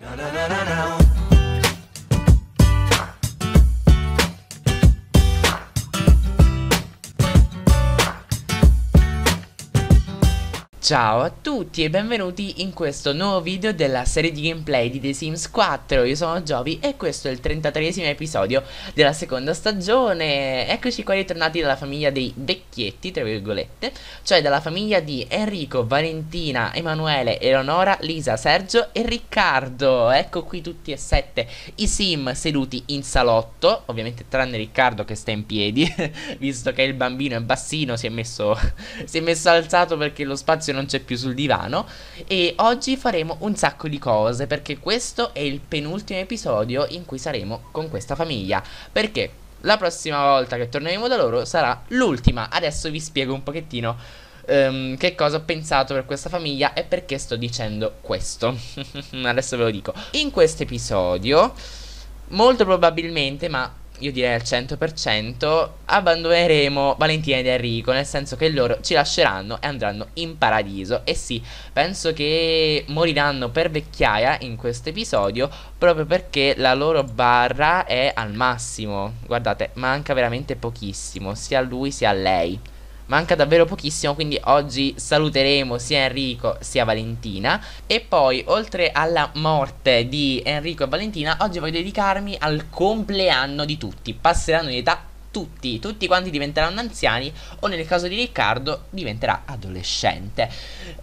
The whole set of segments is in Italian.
Na, na, na, Ciao a tutti e benvenuti in questo nuovo video della serie di gameplay di The Sims 4 Io sono Giovi e questo è il 33esimo episodio della seconda stagione. Eccoci qua ritornati dalla famiglia dei vecchietti, tra virgolette Cioè dalla famiglia di Enrico, Valentina, Emanuele, Eleonora, Lisa, Sergio e Riccardo. Ecco qui tutti e sette i Sim seduti in salotto Ovviamente tranne Riccardo che sta in piedi Visto che il bambino è bassino si è messo, si è messo alzato perché lo spazio non c'è più sul divano e oggi faremo un sacco di cose perché questo è il penultimo episodio in cui saremo con questa famiglia. Perché la prossima volta che torneremo da loro sarà l'ultima. Adesso vi spiego un pochettino um, che cosa ho pensato per questa famiglia e perché sto dicendo questo. Adesso ve lo dico. In questo episodio molto probabilmente ma io direi al 100%, abbandoneremo Valentina ed Enrico, nel senso che loro ci lasceranno e andranno in paradiso. E sì, penso che moriranno per vecchiaia in questo episodio, proprio perché la loro barra è al massimo. Guardate, manca veramente pochissimo, sia a lui sia a lei. Manca davvero pochissimo, quindi oggi saluteremo sia Enrico sia Valentina. E poi, oltre alla morte di Enrico e Valentina, oggi voglio dedicarmi al compleanno di tutti. Passeranno in età tutti, tutti quanti diventeranno anziani o nel caso di Riccardo diventerà adolescente.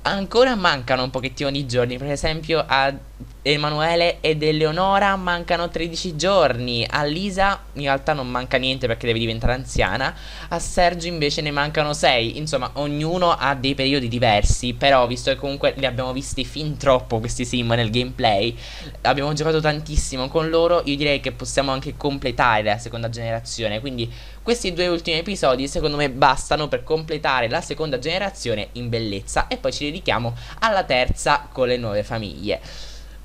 Ancora mancano un pochettino di giorni, per esempio a Emanuele ed Eleonora mancano 13 giorni, a Lisa in realtà non manca niente perché deve diventare anziana, a Sergio invece ne mancano 6, insomma ognuno ha dei periodi diversi, però visto che comunque li abbiamo visti fin troppo questi sim nel gameplay, abbiamo giocato tantissimo con loro, io direi che possiamo anche completare la seconda generazione, quindi questi due ultimi episodi secondo me bastano per completare la seconda generazione in bellezza. E poi ci dedichiamo alla terza con le nuove famiglie.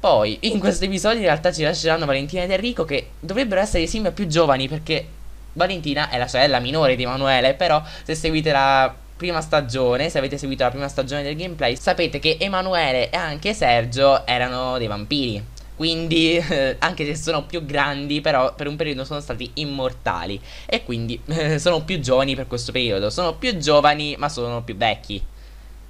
Poi, in questo episodio in realtà ci lasceranno Valentina ed Enrico che dovrebbero essere i sim più giovani perché Valentina è la sorella minore di Emanuele, però se seguite la prima stagione, se avete seguito la prima stagione del gameplay, sapete che Emanuele e anche Sergio erano dei vampiri. Quindi, eh, anche se sono più grandi, però per un periodo sono stati immortali. E quindi eh, sono più giovani per questo periodo. Sono più giovani, ma sono più vecchi.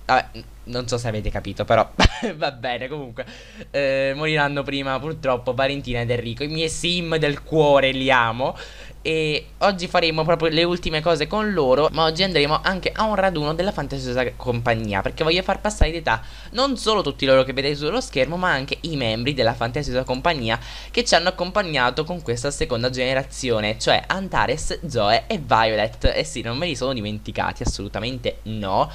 Vabbè, non so se avete capito, però va bene. Comunque, eh, moriranno prima purtroppo Valentina ed Enrico. I miei sim del cuore li amo. E oggi faremo proprio le ultime cose con loro Ma oggi andremo anche a un raduno della fantasiosa compagnia Perché voglio far passare in età non solo tutti loro che vedete sullo schermo Ma anche i membri della fantasiosa compagnia Che ci hanno accompagnato con questa seconda generazione Cioè Antares, Zoe e Violet E sì, non me li sono dimenticati, assolutamente no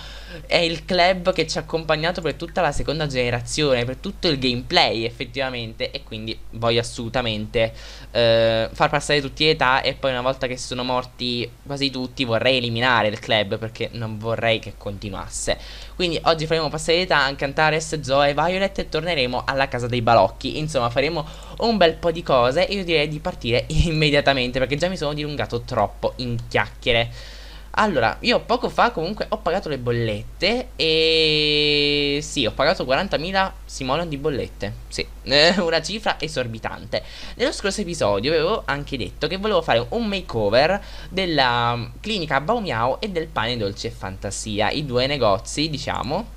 È il club che ci ha accompagnato per tutta la seconda generazione Per tutto il gameplay effettivamente E quindi voglio assolutamente eh, far passare tutti in età e poi una volta che sono morti quasi tutti vorrei eliminare il club perché non vorrei che continuasse. Quindi oggi faremo passare l'età anche Antares, Zoe Violet e torneremo alla casa dei balocchi. Insomma faremo un bel po' di cose e io direi di partire immediatamente perché già mi sono dilungato troppo in chiacchiere. Allora, io poco fa comunque ho pagato le bollette e... Sì, ho pagato 40.000 simoleon di bollette. Sì, una cifra esorbitante. Nello scorso episodio avevo anche detto che volevo fare un makeover della clinica Baumiao e del pane dolce e fantasia. I due negozi, diciamo.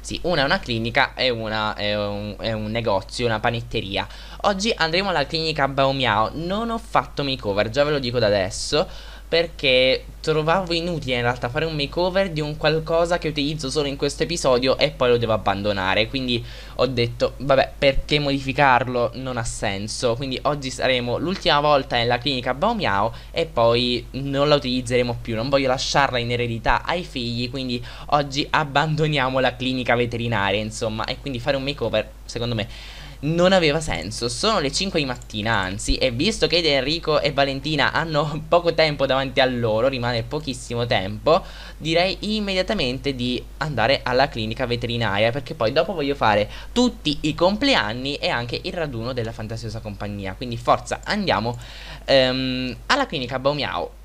Sì, una è una clinica e una è un, è un, negozio, una panetteria. Oggi andremo alla clinica Baumiao. Non ho fatto makeover, già ve lo dico da adesso perché trovavo inutile in realtà fare un makeover di un qualcosa che utilizzo solo in questo episodio e poi lo devo abbandonare. Quindi ho detto vabbè perché modificarlo non ha senso. Quindi oggi saremo l'ultima volta nella clinica Baumiao e poi non la utilizzeremo più. Non voglio lasciarla in eredità ai figli quindi oggi abbandoniamo la clinica veterinaria insomma. E quindi fare un makeover secondo me non aveva senso. Sono le 5 di mattina, anzi, e visto che Enrico e Valentina hanno poco tempo davanti a loro, rimane pochissimo tempo, direi immediatamente di andare alla clinica veterinaria, perché poi dopo voglio fare tutti i compleanni e anche il raduno della fantasiosa compagnia. Quindi forza, andiamo um, alla clinica Baumiao.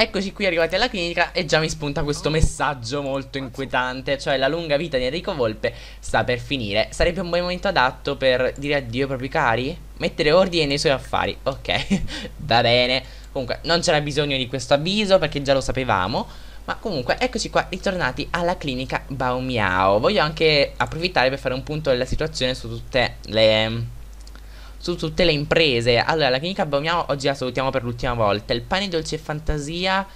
Eccoci qui arrivati alla clinica e già mi spunta questo messaggio molto inquietante, cioè la lunga vita di Enrico Volpe sta per finire. Sarebbe un buon momento adatto per dire addio ai propri cari? Mettere ordine nei suoi affari. Ok, va bene. Comunque non c'era bisogno di questo avviso perché già lo sapevamo. Ma comunque eccoci qua ritornati alla clinica Baumiao. Voglio anche approfittare per fare un punto della situazione su tutte le su tutte le imprese. Allora, la clinica Baumiamo oggi la salutiamo per l'ultima volta. Il pane dolce e fantasia.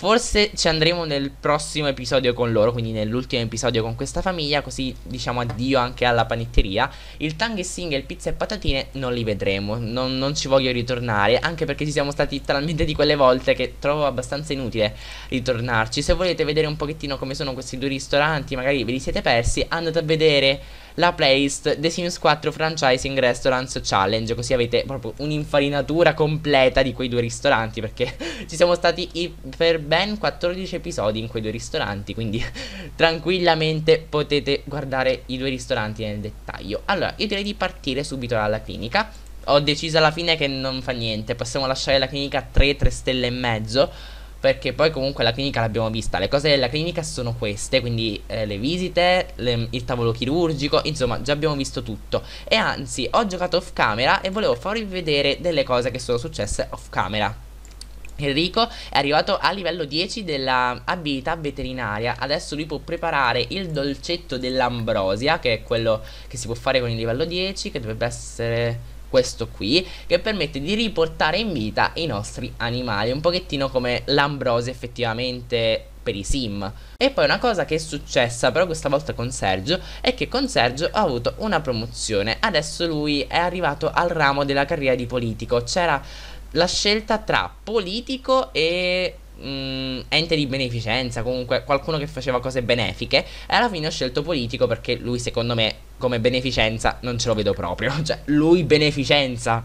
Forse ci andremo nel prossimo episodio con loro, quindi nell'ultimo episodio con questa famiglia, così diciamo addio anche alla panetteria. Il tang e single, pizza e patatine non li vedremo, non, non, ci voglio ritornare, anche perché ci siamo stati talmente di quelle volte che trovo abbastanza inutile ritornarci. Se volete vedere un pochettino come sono questi due ristoranti, magari ve li siete persi, andate a vedere la playlist The Sims 4 Franchising Restaurants Challenge Così avete proprio un'infarinatura completa di quei due ristoranti Perché ci siamo stati per ben 14 episodi in quei due ristoranti Quindi tranquillamente potete guardare i due ristoranti nel dettaglio. Allora io direi di partire subito dalla clinica. Ho deciso alla fine che non fa niente Possiamo lasciare la clinica 3, 3 stelle e mezzo perché poi comunque la clinica l'abbiamo vista, le cose della clinica sono queste, quindi eh, le visite, le, il tavolo chirurgico, insomma già abbiamo visto tutto. E anzi ho giocato off camera e volevo farvi vedere delle cose che sono successe off camera. Enrico è arrivato a livello 10 della abilità veterinaria. Adesso lui può preparare il dolcetto dell'ambrosia Che è quello che si può fare con il livello 10 Che dovrebbe essere questo qui che permette di riportare in vita i nostri animali un pochettino come l'ambrosia effettivamente per i sim. E poi una cosa che è successa però questa volta con Sergio è che con Sergio ha avuto una promozione. Adesso lui è arrivato al ramo della carriera di politico. C'era la scelta tra politico e mh, mm, ente di beneficenza, comunque qualcuno che faceva cose benefiche. E alla fine ho scelto politico perché lui, secondo me, come beneficenza non ce lo vedo proprio. Cioè, lui beneficenza.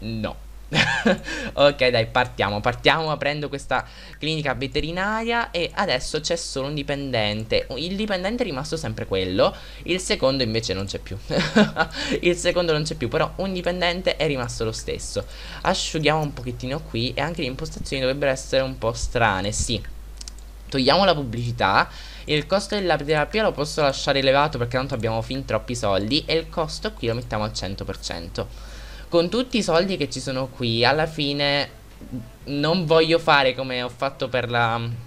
No. ok dai partiamo. Partiamo aprendo questa clinica veterinaria E adesso c'è solo un dipendente. Il dipendente è rimasto sempre quello Il secondo invece non c'è più. Il secondo non c'è più Però un dipendente è rimasto lo stesso. Asciughiamo un pochettino qui E anche le impostazioni dovrebbero essere un po' strane Sì. Togliamo la pubblicità. Il costo della terapia lo posso lasciare elevato perché tanto abbiamo fin troppi soldi e il costo qui lo mettiamo al 100% con tutti i soldi che ci sono qui, alla fine non voglio fare come ho fatto per la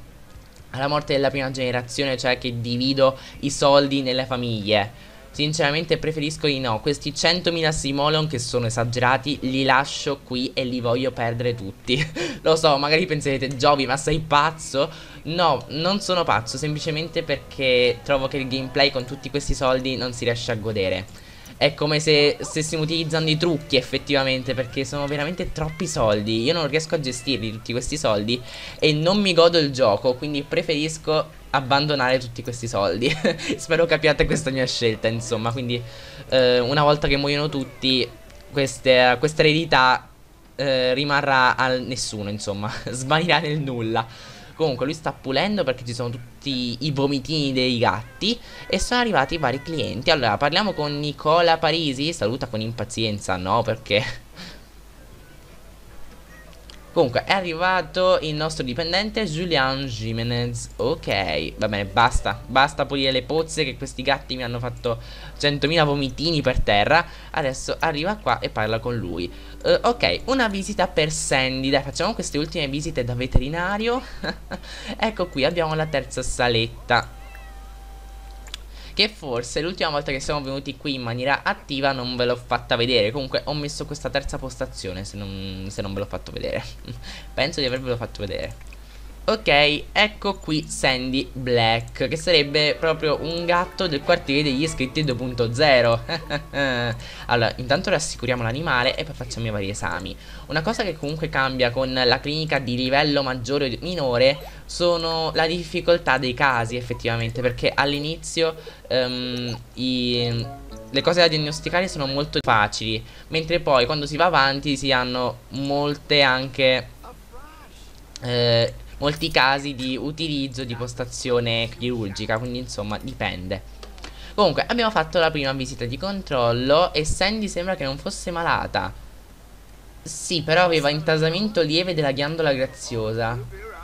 alla morte della prima generazione, cioè che divido i soldi nelle famiglie. Sinceramente preferisco di no, questi 100.000 Simolon che sono esagerati li lascio qui e li voglio perdere tutti. Lo so, magari penserete, Giovi ma sei pazzo? No, non sono pazzo, semplicemente perché trovo che il gameplay con tutti questi soldi non si riesce a godere è come se stessimo utilizzando i trucchi effettivamente perché sono veramente troppi soldi. Io non riesco a gestirli tutti questi soldi e non mi godo il gioco, quindi preferisco abbandonare tutti questi soldi. Spero capiate questa mia scelta, insomma, quindi eh, una volta che muoiono tutti queste, questa eredità eh, rimarrà a nessuno, insomma, svanirà nel nulla. Comunque lui sta pulendo perché ci sono tutti i vomitini dei gatti E sono arrivati vari clienti. Allora parliamo con Nicola Parisi Saluta con impazienza no perché Comunque è arrivato il nostro dipendente Julian Jimenez Ok, va bene, basta. Basta pulire le pozze che questi gatti mi hanno fatto 100.000 vomitini per terra. Adesso arriva qua e parla con lui. Uh, Ok, una visita per Sandy. Dai, facciamo queste ultime visite da veterinario. Ecco qui, abbiamo la terza saletta che forse l'ultima volta che siamo venuti qui in maniera attiva non ve l'ho fatta vedere. Comunque ho messo questa terza postazione se non, se non ve l'ho fatto vedere. Penso di avervelo fatto vedere Ok, ecco qui Sandy Black, che sarebbe proprio un gatto del quartiere degli iscritti 2.0 Allora, intanto rassicuriamo l'animale e poi facciamo i vari esami. Una cosa che comunque cambia con la clinica di livello maggiore o minore Sono la difficoltà dei casi effettivamente Perché all'inizio um, le cose da diagnosticare sono molto facili Mentre poi quando si va avanti si hanno molte anche... Eh, molti casi di utilizzo di postazione chirurgica, quindi insomma dipende. Comunque abbiamo fatto la prima visita di controllo e Sandy sembra che non fosse malata. Sì, però aveva intasamento lieve della ghiandola graziosa.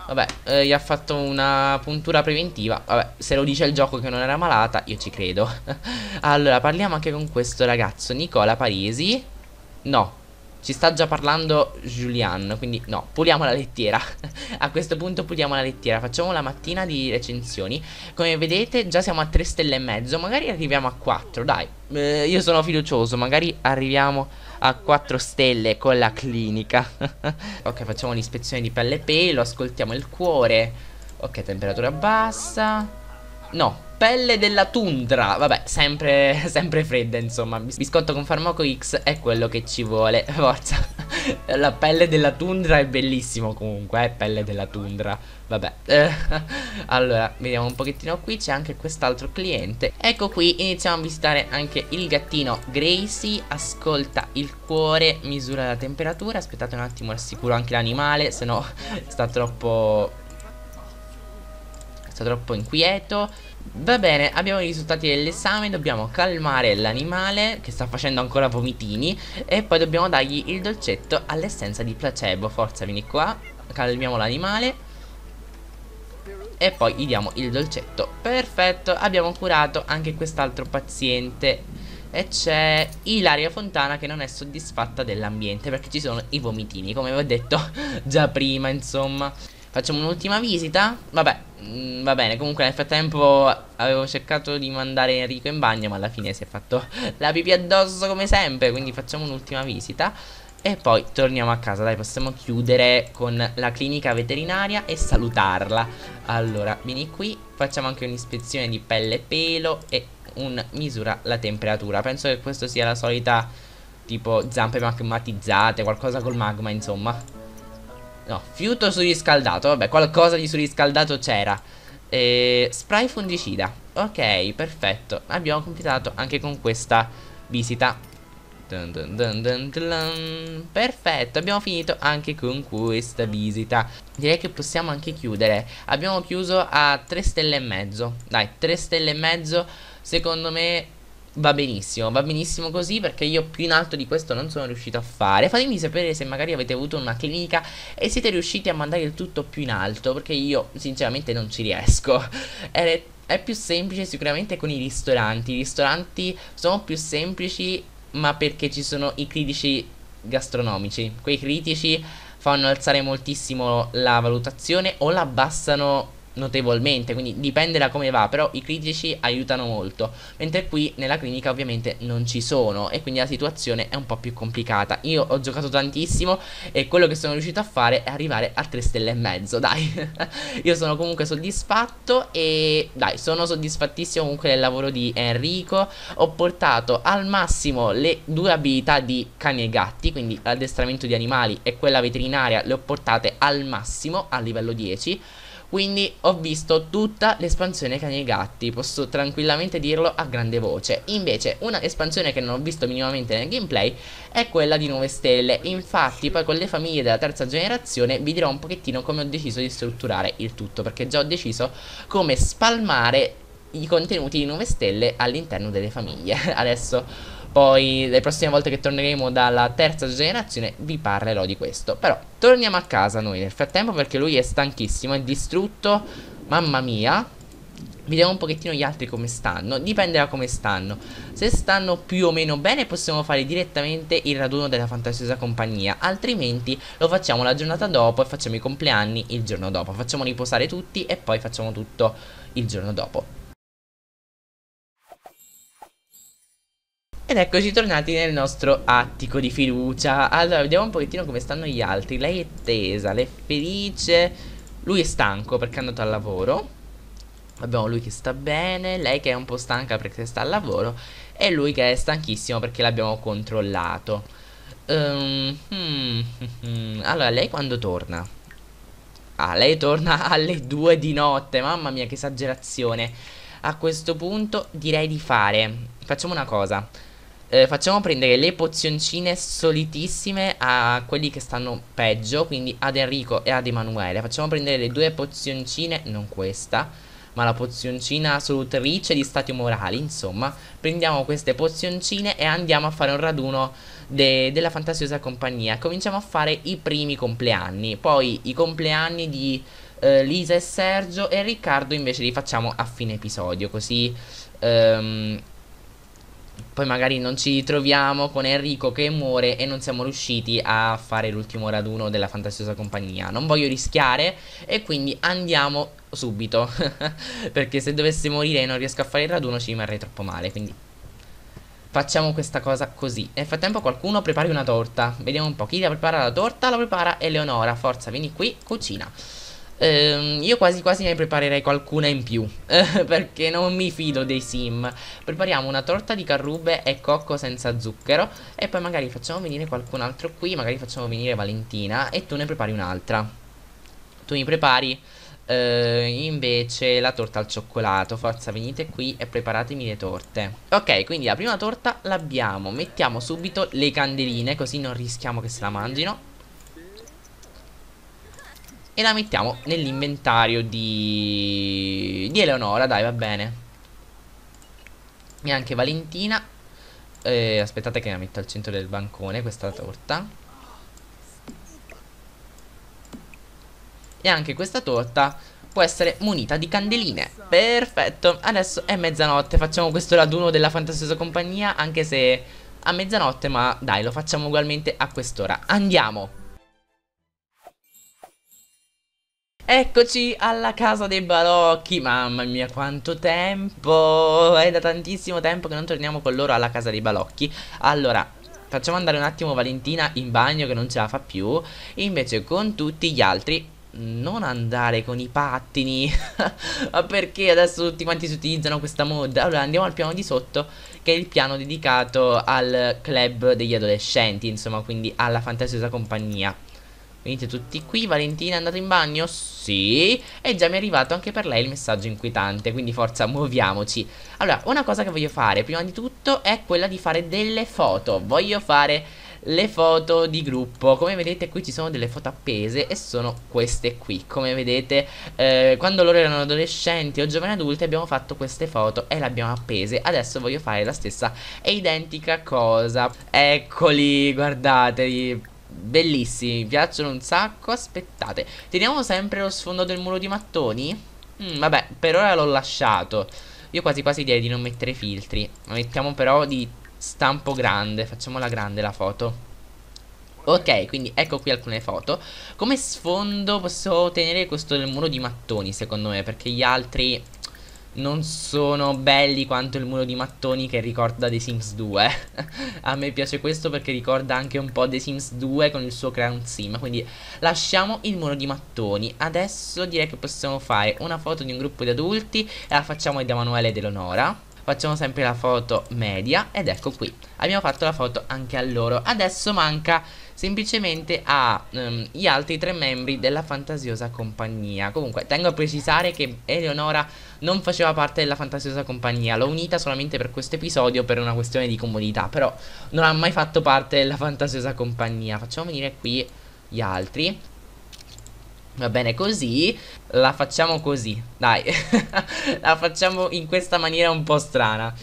Vabbè, eh, gli ha fatto una puntura preventiva. Vabbè, se lo dice il gioco che non era malata, io ci credo. allora, parliamo anche con questo ragazzo, Nicola Parisi. No, ci sta già parlando Julian, quindi no, puliamo la lettiera. a questo punto puliamo la lettiera, facciamo la mattina di recensioni. Come vedete già siamo a 3 stelle e mezzo, magari arriviamo a 4, dai. Eh, io sono fiducioso, magari arriviamo a 4 stelle con la clinica. ok, facciamo l'ispezione di pelle e pelo, ascoltiamo il cuore. Ok, temperatura bassa. No, pelle della tundra. Vabbè, sempre, sempre fredda insomma. Biscotto con farmaco X è quello che ci vuole Forza. La pelle della tundra è bellissimo comunque eh, Pelle della tundra. Vabbè eh, Allora, vediamo un pochettino qui C'è anche quest'altro cliente. Ecco qui, iniziamo a visitare anche il gattino. Gracie Ascolta il cuore Misura la temperatura. Aspettate un attimo, rassicuro anche l'animale Se no sta troppo sta troppo inquieto. Va bene, abbiamo i risultati dell'esame Dobbiamo calmare l'animale Che sta facendo ancora vomitini E poi dobbiamo dargli il dolcetto all'essenza di placebo. Forza, vieni qua Calmiamo l'animale. E poi gli diamo il dolcetto. Perfetto, abbiamo curato anche quest'altro paziente. E c'è Ilaria Fontana che non è soddisfatta dell'ambiente Perché ci sono i vomitini Come vi ho detto già prima insomma. Facciamo un'ultima visita? Vabbè Mm, va bene, comunque nel frattempo avevo cercato di mandare Enrico in bagno, ma alla fine si è fatto la pipì addosso come sempre, quindi facciamo un'ultima visita. E poi torniamo a casa, dai, possiamo chiudere con la clinica veterinaria e salutarla. Allora, vieni qui, facciamo anche un'ispezione di pelle e pelo e un misura la temperatura. Penso che questo sia la solita, tipo, zampe magmatizzate, qualcosa col magma, insomma. No, fiuto surriscaldato. Vabbè, qualcosa di surriscaldato c'era. E... Spray fungicida. Ok, perfetto. Abbiamo completato anche con questa visita. Dun dun dun perfetto, abbiamo finito anche con questa visita. Direi che possiamo anche chiudere. Abbiamo chiuso a 3 stelle e mezzo. Dai, 3 stelle e mezzo. Secondo me va benissimo, va benissimo così perché io più in alto di questo non sono riuscito a fare. Fatemi sapere se magari avete avuto una clinica e siete riusciti a mandare il tutto più in alto perché io sinceramente non ci riesco. È, è più semplice sicuramente con i ristoranti. I ristoranti sono più semplici ma perché ci sono i critici gastronomici. Quei critici fanno alzare moltissimo la valutazione o la abbassano notevolmente, quindi dipende da come va, però i critici aiutano molto, mentre qui nella clinica ovviamente non ci sono e quindi la situazione è un po' più complicata. Io ho giocato tantissimo e quello che sono riuscito a fare è arrivare a 3 stelle e mezzo, dai. Io sono comunque soddisfatto e dai, sono soddisfattissimo comunque del lavoro di Enrico. Ho portato al massimo le due abilità di cani e gatti, quindi l'addestramento di animali e quella veterinaria le ho portate al massimo a livello 10 quindi ho visto tutta l'espansione cani e gatti, posso tranquillamente dirlo a grande voce. Invece una espansione che non ho visto minimamente nel gameplay è quella di 9 stelle. Infatti poi con le famiglie della terza generazione vi dirò un pochettino come ho deciso di strutturare il tutto, perché già ho deciso come spalmare i contenuti di 9 stelle all'interno delle famiglie. Adesso poi le prossime volte che torneremo dalla terza generazione vi parlerò di questo. Però torniamo a casa noi nel frattempo perché lui è stanchissimo, è distrutto. Mamma mia. Vediamo un pochettino gli altri come stanno. Dipende da come stanno. Se stanno più o meno bene possiamo fare direttamente il raduno della fantasiosa compagnia. Altrimenti lo facciamo la giornata dopo e facciamo i compleanni il giorno dopo. Facciamo riposare tutti e poi facciamo tutto il giorno dopo. Ed eccoci tornati nel nostro attico di fiducia. Allora, vediamo un pochettino come stanno gli altri. Lei è tesa, lei è felice Lui è stanco perché è andato al lavoro. Abbiamo lui che sta bene Lei che è un po' stanca perché sta al lavoro E lui che è stanchissimo perché l'abbiamo controllato. Um, hmm, hmm, Allora, lei quando torna? Ah, lei torna alle 2 di notte Mamma mia, che esagerazione. A questo punto direi di fare Facciamo una cosa eh, facciamo prendere le pozioncine solitissime a quelli che stanno peggio, quindi ad Enrico e ad Emanuele. Facciamo prendere le due pozioncine, non questa, ma la pozioncina solutrice di stati morali, insomma, prendiamo queste pozioncine e andiamo a fare un raduno de della fantasiosa compagnia. Cominciamo a fare i primi compleanni, poi i compleanni di eh, Lisa e Sergio e Riccardo invece li facciamo a fine episodio, così... Um, poi magari non ci ritroviamo con Enrico che muore e non siamo riusciti a fare l'ultimo raduno della fantasiosa compagnia. Non voglio rischiare e quindi andiamo subito. Perché se dovesse morire e non riesco a fare il raduno ci rimarrei troppo male. Quindi facciamo questa cosa così. Nel frattempo qualcuno prepari una torta. Vediamo un po' chi la prepara la torta. La prepara Eleonora. Forza, vieni qui, cucina. Ehm, io quasi quasi ne preparerei qualcuna in più Perché non mi fido dei sim. Prepariamo una torta di carrube e cocco senza zucchero E poi magari facciamo venire qualcun altro qui Magari facciamo venire Valentina E tu ne prepari un'altra. Tu mi prepari eh, invece la torta al cioccolato. Forza venite qui e preparatemi le torte. Ok quindi la prima torta l'abbiamo. Mettiamo subito le candeline Così non rischiamo che se la mangino e la mettiamo nell'inventario di... di Eleonora, dai, va bene. E anche Valentina. Eh, aspettate che la metto al centro del bancone questa torta. E anche questa torta può essere munita di candeline. Perfetto, adesso è mezzanotte, facciamo questo raduno della fantasiosa compagnia, anche se a mezzanotte, ma dai, lo facciamo ugualmente a quest'ora. Andiamo! Eccoci alla casa dei balocchi Mamma mia quanto tempo! È da tantissimo tempo che non torniamo con loro alla casa dei balocchi Allora Facciamo andare un attimo Valentina in bagno che non ce la fa più. Invece con tutti gli altri non andare con i pattini. Ma perché adesso tutti quanti si utilizzano questa mod Allora andiamo al piano di sotto Che è il piano dedicato al club degli adolescenti Insomma quindi alla fantasiosa compagnia Venite tutti qui, Valentina è andata in bagno? Sì. E già mi è arrivato anche per lei il messaggio inquietante Quindi forza muoviamoci. Allora, una cosa che voglio fare prima di tutto È quella di fare delle foto. Voglio fare le foto di gruppo. Come vedete qui ci sono delle foto appese E sono queste qui. Come vedete eh, quando loro erano adolescenti o giovani adulti Abbiamo fatto queste foto e le abbiamo appese. Adesso voglio fare la stessa e identica cosa. Eccoli, guardateli Bellissimi, mi piacciono un sacco Aspettate, teniamo sempre lo sfondo del muro di mattoni? Mm, vabbè, per ora l'ho lasciato. Io quasi quasi direi di non mettere filtri. Mettiamo però di stampo grande Facciamola grande la foto. Ok, quindi ecco qui alcune foto. Come sfondo posso tenere questo del muro di mattoni secondo me? Perché gli altri non sono belli quanto il muro di mattoni che ricorda The Sims 2 A me piace questo perché ricorda anche un po' The Sims 2 con il suo crown sim. Quindi lasciamo il muro di mattoni. Adesso direi che possiamo fare una foto di un gruppo di adulti E la facciamo da Emanuele ed Eleonora Facciamo sempre la foto media ed ecco qui. Abbiamo fatto la foto anche a loro. Adesso manca semplicemente agli um, altri tre membri della fantasiosa compagnia. Comunque, tengo a precisare che Eleonora non faceva parte della fantasiosa compagnia, l'ho unita solamente per questo episodio per una questione di comodità, però non ha mai fatto parte della fantasiosa compagnia. Facciamo venire qui gli altri. Va bene così La facciamo così Dai La facciamo in questa maniera un po' strana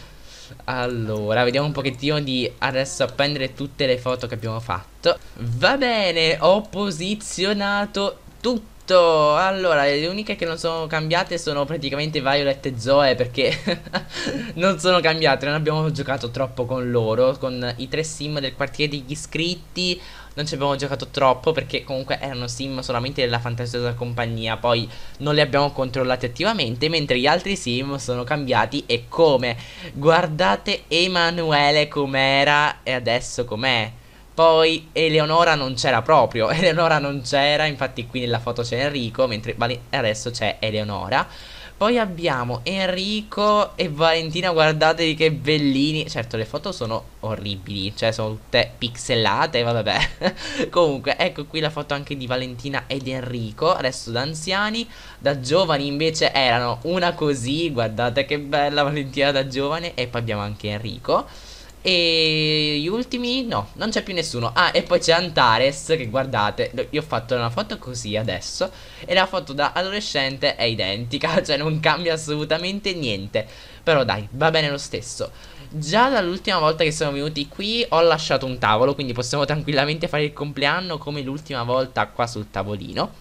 allora, vediamo un pochettino di adesso appendere tutte le foto che abbiamo fatto. Va bene, ho posizionato tutto. Allora, le uniche che non sono cambiate sono praticamente Violet e Zoe perché non sono cambiate, non abbiamo giocato troppo con loro, con i tre sim del quartiere degli iscritti, non ci abbiamo giocato troppo perché comunque erano sim solamente della fantasiosa compagnia, poi non li abbiamo controllati attivamente, mentre gli altri sim sono cambiati e come? Guardate Emanuele com'era e adesso com'è. Poi Eleonora non c'era proprio, Eleonora non c'era, infatti qui nella foto c'è Enrico, mentre adesso c'è Eleonora. Poi abbiamo Enrico e Valentina, guardatevi che bellini. Certo, le foto sono orribili, cioè sono tutte pixelate, vabbè. Comunque, ecco qui la foto anche di Valentina ed Enrico, adesso da anziani. Da giovani invece erano una così, guardate che bella Valentina da giovane. E poi abbiamo anche Enrico. E gli ultimi? No, non c'è più nessuno. Ah, e poi c'è Antares, che guardate, io ho fatto una foto così adesso. E la foto da adolescente è identica, cioè non cambia assolutamente niente. Però dai, va bene lo stesso. Già dall'ultima volta che siamo venuti qui ho lasciato un tavolo, quindi possiamo tranquillamente fare il compleanno come l'ultima volta qua sul tavolino.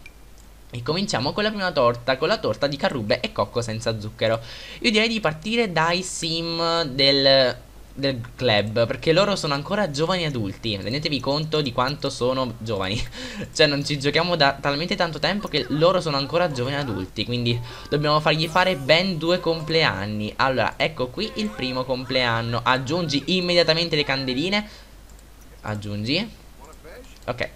E cominciamo con la prima torta, con la torta di carrube e cocco senza zucchero. Io direi di partire dai sim del del club perché loro sono ancora giovani adulti. Rendetevi conto di quanto sono giovani. Cioè non ci giochiamo da talmente tanto tempo che loro sono ancora giovani adulti quindi dobbiamo fargli fare ben due compleanni. Allora ecco qui il primo compleanno. Aggiungi immediatamente le candeline. Aggiungi. Ok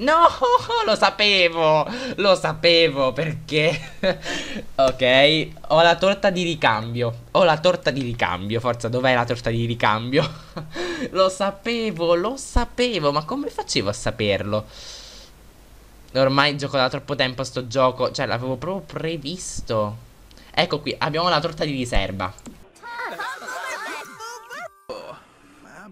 No, lo sapevo, lo sapevo perché Ok, ho la torta di ricambio Ho la torta di ricambio, forza, dov'è la torta di ricambio? lo sapevo, lo sapevo, ma come facevo a saperlo? Ormai gioco da troppo tempo a sto gioco, cioè l'avevo proprio previsto Ecco qui, abbiamo la torta di riserva Ma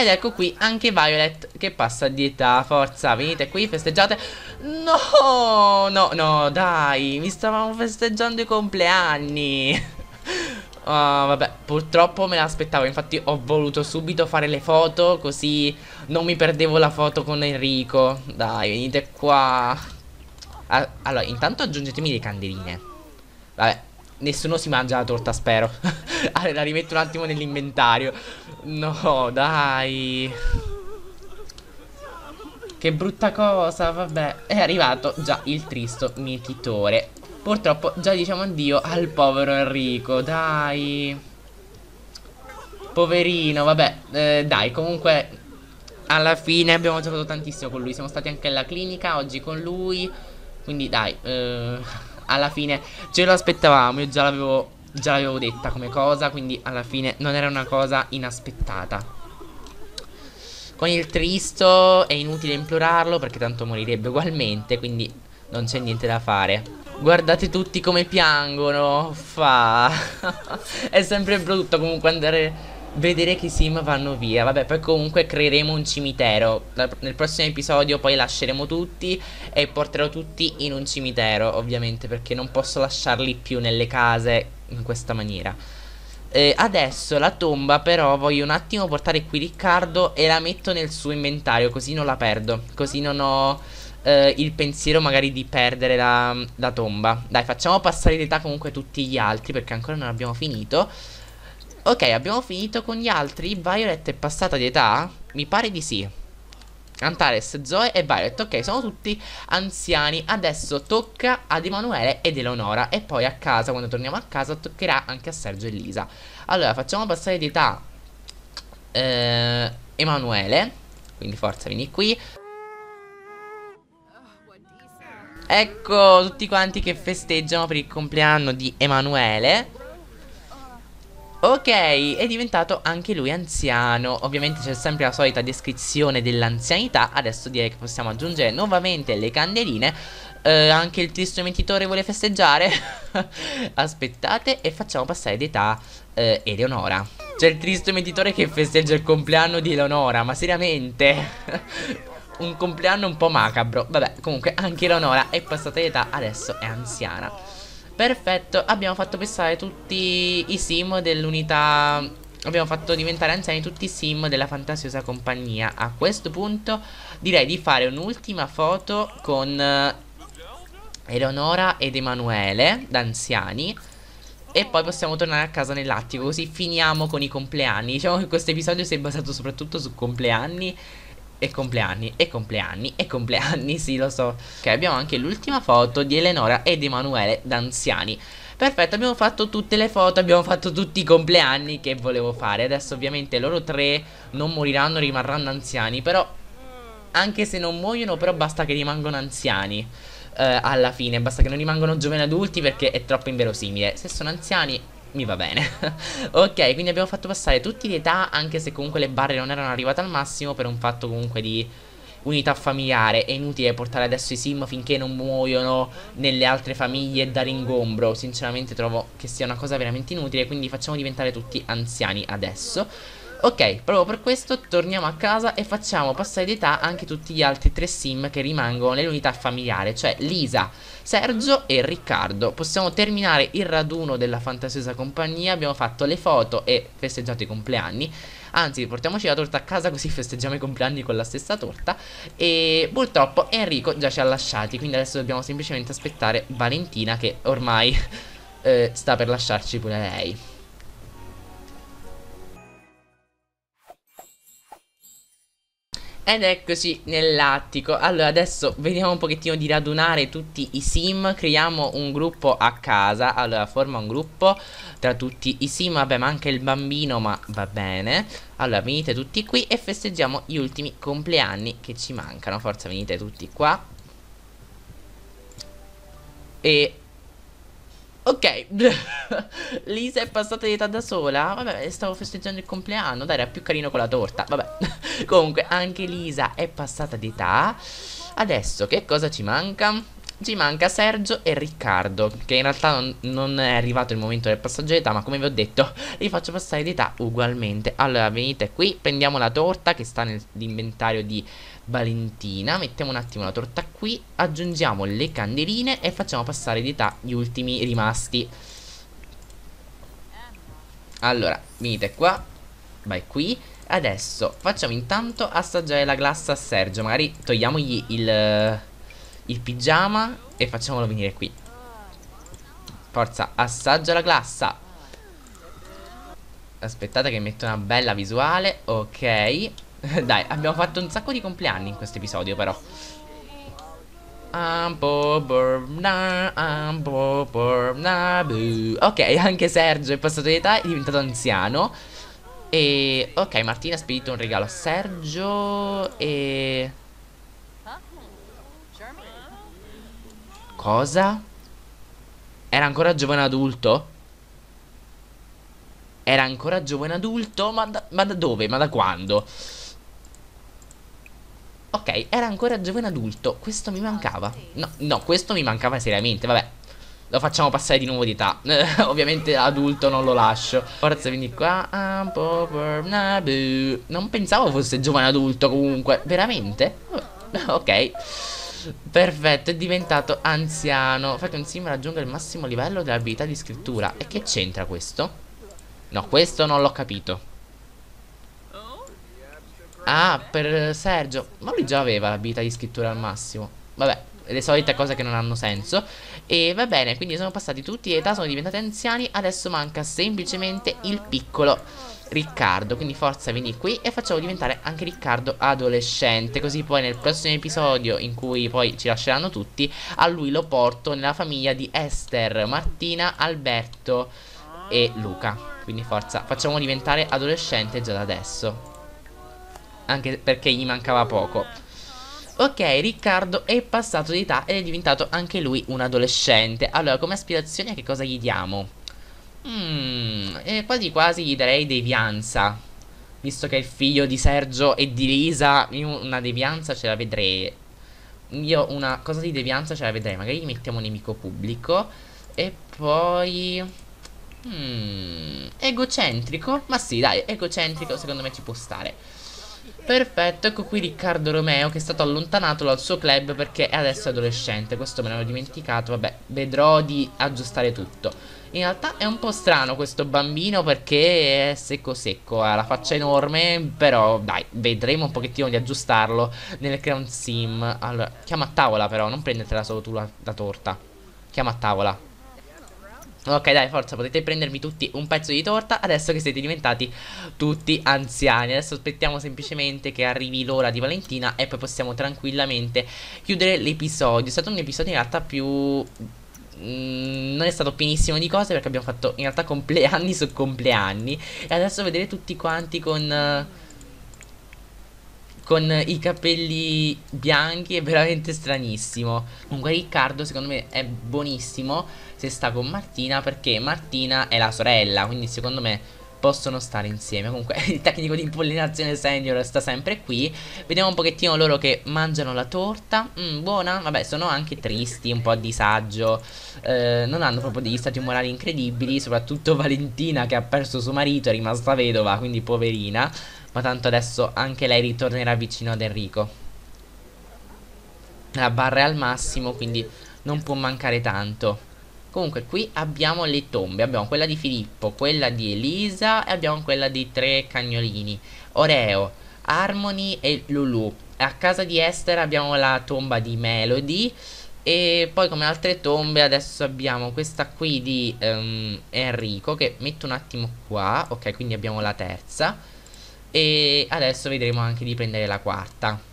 ed ecco qui anche Violet che passa di età Forza, venite qui, festeggiate. No, no, no, dai Mi stavamo festeggiando i compleanni. Oh, vabbè, purtroppo me l'aspettavo Infatti ho voluto subito fare le foto Così non mi perdevo la foto con Enrico. Dai, venite qua. Allora, intanto aggiungetemi le candeline. Vabbè, Nessuno si mangia la torta, spero. la rimetto un attimo nell'inventario. No, dai. Che brutta cosa, vabbè. È arrivato già il tristo mietitore. Purtroppo già diciamo addio al povero Enrico, dai. Poverino, vabbè. Eh, dai, comunque alla fine abbiamo giocato tantissimo con lui. Siamo stati anche alla clinica oggi con lui. Quindi dai, eh alla fine ce lo aspettavamo, io già l'avevo già l'avevo detta come cosa, quindi alla fine non era una cosa inaspettata. Con il tristo è inutile implorarlo perché tanto morirebbe ugualmente, quindi non c'è niente da fare. Guardate tutti come piangono, fa. è sempre brutto comunque andare vedere che i sim vanno via. Vabbè, poi comunque creeremo un cimitero. Nel prossimo episodio poi lasceremo tutti e porterò tutti in un cimitero, ovviamente, perché non posso lasciarli più nelle case in questa maniera. Eh, adesso la tomba però voglio un attimo portare qui Riccardo e la metto nel suo inventario così non la perdo, così non ho eh, il pensiero magari di perdere la, la tomba. Dai facciamo passare in età comunque tutti gli altri perché ancora non abbiamo finito. Ok, abbiamo finito con gli altri. Violet è passata di età? Mi pare di sì. Antares, Zoe e Violet. Ok, sono tutti anziani. Adesso tocca ad Emanuele ed Eleonora. E poi a casa, quando torniamo a casa, toccherà anche a Sergio e Lisa. Allora, facciamo passare di età eh, Emanuele. Quindi forza, vieni qui. Ecco tutti quanti che festeggiano per il compleanno di Emanuele. Ok, è diventato anche lui anziano. Ovviamente c'è sempre la solita descrizione dell'anzianità. Adesso direi che possiamo aggiungere nuovamente le candeline. Eh, Anche il tristo mentitore vuole festeggiare? Aspettate e facciamo passare d'età eh, Eleonora. C'è il tristo mentitore che festeggia il compleanno di Eleonora Ma seriamente? Un compleanno un po' macabro. Vabbè, comunque anche Eleonora è passata d'età Adesso è anziana Perfetto, abbiamo fatto passare tutti i sim dell'unità Abbiamo fatto diventare anziani tutti i sim della fantasiosa compagnia. A questo punto direi di fare un'ultima foto con eh, Eleonora ed Emanuele da anziani e poi possiamo tornare a casa nell'attico Così finiamo con i compleanni. Diciamo che questo episodio si è basato soprattutto su compleanni e compleanni, e compleanni, e compleanni, sì lo so. Ok, abbiamo anche l'ultima foto di Eleonora ed Emanuele da anziani Perfetto, abbiamo fatto tutte le foto, abbiamo fatto tutti i compleanni che volevo fare. Adesso ovviamente loro tre non moriranno, rimarranno anziani Però, anche se non muoiono, però basta che rimangano anziani eh, Alla fine, basta che non rimangano giovani adulti perché è troppo inverosimile. Se sono anziani mi va bene Ok quindi abbiamo fatto passare tutti di età Anche se comunque le barre non erano arrivate al massimo Per un fatto comunque di unità familiare. È inutile portare adesso i sim finché non muoiono nelle altre famiglie e dare ingombro. Sinceramente trovo che sia una cosa veramente inutile, quindi facciamo diventare tutti anziani adesso. Ok, proprio per questo torniamo a casa e facciamo passare di età anche tutti gli altri tre sim che rimangono nell'unità familiare, cioè Lisa, Sergio e Riccardo. Possiamo terminare il raduno della fantasiosa compagnia, abbiamo fatto le foto e festeggiato i compleanni. Anzi, portiamoci la torta a casa così festeggiamo i compleanni con la stessa torta. E purtroppo Enrico già ci ha lasciati, quindi adesso dobbiamo semplicemente aspettare Valentina che ormai eh, sta per lasciarci pure lei. Ed eccoci nell'attico. Allora adesso vediamo un pochettino di radunare tutti i sim. Creiamo un gruppo a casa. Allora forma un gruppo tra tutti i sim. Vabbè manca il bambino ma va bene. Allora venite tutti qui e festeggiamo gli ultimi compleanni che ci mancano. Forza venite tutti qua. E Ok, Lisa è passata di età da sola? Vabbè, stavo festeggiando il compleanno. Dai, era più carino con la torta. Vabbè, comunque anche Lisa è passata di età. Adesso, che cosa ci manca? Ci manca Sergio e Riccardo Che in realtà non, non è arrivato il momento del passaggio di età Ma come vi ho detto, li faccio passare di età ugualmente. Allora, venite qui, prendiamo la torta Che sta nell'inventario di Valentina Mettiamo un attimo la torta qui Aggiungiamo le candeline E facciamo passare di età gli ultimi rimasti. Allora, venite qua Vai qui. Adesso facciamo intanto assaggiare la glassa a Sergio Magari togliamogli il, il pigiama E facciamolo venire qui. Forza, assaggia la glassa. Aspettate che metto una bella visuale Ok Dai, abbiamo fatto un sacco di compleanni in questo episodio però Ok, anche Sergio è passato di età, è diventato anziano E... Ok, Martina ha spedito un regalo a Sergio E... Cosa? Era ancora giovane adulto? Era ancora giovane adulto? Ma da, ma da dove? Ma da quando? Ok, era ancora giovane adulto Questo mi mancava. No, no, questo mi mancava seriamente Vabbè, lo facciamo passare di nuovo di età Ovviamente adulto non lo lascio. Forza, vieni qua. Non pensavo fosse giovane adulto comunque Veramente? Ok. Perfetto, è diventato anziano. Fai che un sim raggiunga il massimo livello dell'abilità di scrittura. E che c'entra questo? No, questo non l'ho capito Ah, per Sergio. Ma lui già aveva l'abilità di scrittura al massimo. Vabbè, le solite cose che non hanno senso. E va bene, quindi sono passati tutti età, sono diventati anziani. Adesso manca semplicemente il piccolo Riccardo. Quindi forza vieni qui e facciamo diventare anche Riccardo adolescente. Così poi nel prossimo episodio in cui poi ci lasceranno tutti A lui lo porto nella famiglia di Esther, Martina, Alberto e Luca. Quindi forza facciamo diventare adolescente già da adesso anche perché gli mancava poco. Ok, Riccardo è passato di età ed è diventato anche lui un adolescente. Allora, come aspirazione che cosa gli diamo? Mmm, quasi quasi gli darei devianza. Visto che è il figlio di Sergio e di Lisa, io una devianza ce la vedrei. Io una cosa di devianza ce la vedrei. Magari gli mettiamo nemico pubblico. E poi... Hmm, egocentrico? Ma sì, dai, egocentrico secondo me ci può stare. Perfetto, ecco qui Riccardo Romeo che è stato allontanato dal suo club perché è adesso adolescente. Questo me l'ho dimenticato, vabbè, vedrò di aggiustare tutto. In realtà è un po' strano questo bambino perché è secco secco, ha la faccia enorme Però dai, vedremo un pochettino di aggiustarlo nel Crown Sim. Allora, chiama a tavola però, non prendetela solo tu la, la torta. Chiama a tavola Ok dai forza potete prendermi tutti un pezzo di torta Adesso che siete diventati tutti anziani. Adesso aspettiamo semplicemente che arrivi l'ora di Valentina E poi possiamo tranquillamente chiudere l'episodio. È stato un episodio in realtà più mm, non è stato pienissimo di cose perché abbiamo fatto in realtà compleanni su compleanni. E adesso vedere tutti quanti con con i capelli bianchi è veramente stranissimo. Comunque Riccardo secondo me è buonissimo se sta con Martina perché Martina è la sorella, quindi secondo me possono stare insieme. Comunque il tecnico di impollinazione senior sta sempre qui. Vediamo un pochettino loro che mangiano la torta. Mm, buona? Vabbè, sono anche tristi, un po' a disagio. Eh, non hanno proprio degli stati umorali incredibili. Soprattutto Valentina che ha perso suo marito, è rimasta vedova, quindi poverina. Ma tanto adesso anche lei ritornerà vicino ad Enrico. La barra è al massimo, quindi non può mancare tanto. Comunque qui abbiamo le tombe. Abbiamo quella di Filippo, quella di Elisa E abbiamo quella di tre cagnolini. Oreo, Harmony e Lulu. A casa di Esther abbiamo la tomba di Melody. E poi come altre tombe adesso abbiamo questa qui di um, Enrico Che metto un attimo qua. Ok quindi abbiamo la terza E adesso vedremo anche di prendere la quarta.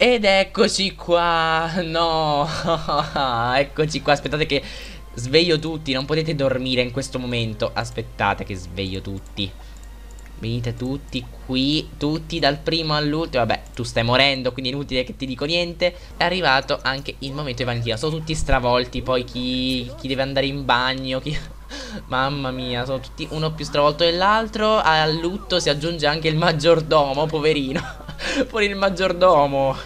Ed eccoci qua, no, eccoci qua, aspettate che sveglio tutti, non potete dormire in questo momento, aspettate che sveglio tutti. Venite tutti qui, tutti dal primo all'ultimo, vabbè tu stai morendo quindi è inutile che ti dico niente. È arrivato anche il momento di Valentina, sono tutti stravolti, poi chi, chi deve andare in bagno, chi... Mamma mia, sono tutti uno più stravolto dell'altro, al lutto si aggiunge anche il maggiordomo, poverino. Fuori il maggiordomo.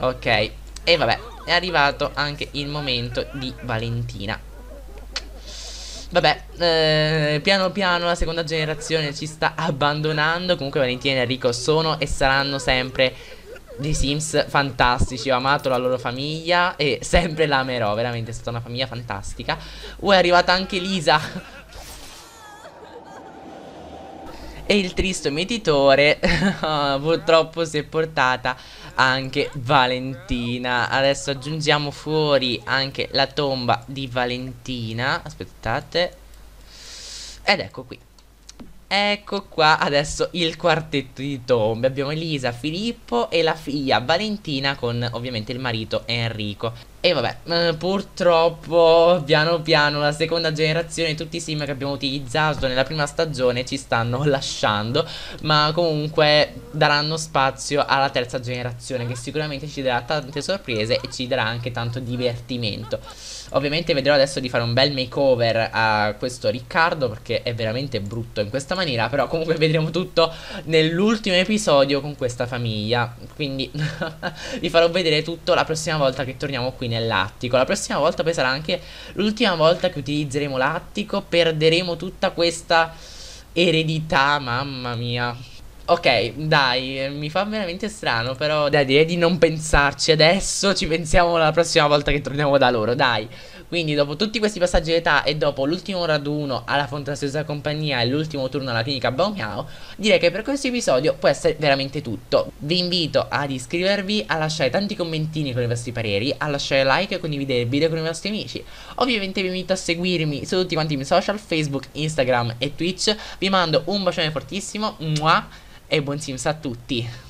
Ok. E vabbè, è arrivato anche il momento di Valentina. Vabbè, eh, piano piano la seconda generazione ci sta abbandonando. Comunque Valentina e Enrico sono e saranno sempre dei Sims fantastici. Ho amato la loro famiglia e sempre la amerò. Veramente è stata una famiglia fantastica. Uh, è arrivata anche Lisa. E il tristo mietitore purtroppo si è portata anche Valentina. Adesso aggiungiamo fuori anche la tomba di Valentina. Aspettate. Ed ecco qui. Ecco qua adesso il quartetto di tombe. Abbiamo Elisa, Filippo e la figlia Valentina con ovviamente il marito Enrico. E vabbè, eh, purtroppo piano piano la seconda generazione Tutti i sim che abbiamo utilizzato nella prima stagione ci stanno lasciando Ma comunque daranno spazio alla terza generazione Che sicuramente ci darà tante sorprese e ci darà anche tanto divertimento Ovviamente vedrò adesso di fare un bel makeover a questo Riccardo perché è veramente brutto in questa maniera Però comunque vedremo tutto nell'ultimo episodio con questa famiglia. Quindi vi farò vedere tutto la prossima volta che torniamo qui nell'attico. La prossima volta poi sarà anche l'ultima volta che utilizzeremo l'attico Perderemo tutta questa eredità, mamma mia Ok, dai, mi fa veramente strano, però dai, direi di non pensarci adesso, ci pensiamo la prossima volta che torniamo da loro, dai. Quindi dopo tutti questi passaggi d'età e dopo l'ultimo raduno alla fantasiosa compagnia e l'ultimo turno alla clinica Baumiao, direi che per questo episodio può essere veramente tutto. Vi invito ad iscrivervi, a lasciare tanti commentini con i vostri pareri, a lasciare like e condividere il video con i vostri amici. Ovviamente vi invito a seguirmi su tutti quanti i miei social, Facebook, Instagram e Twitch. Vi mando un bacione fortissimo. Mua! E buon Sims a tutti!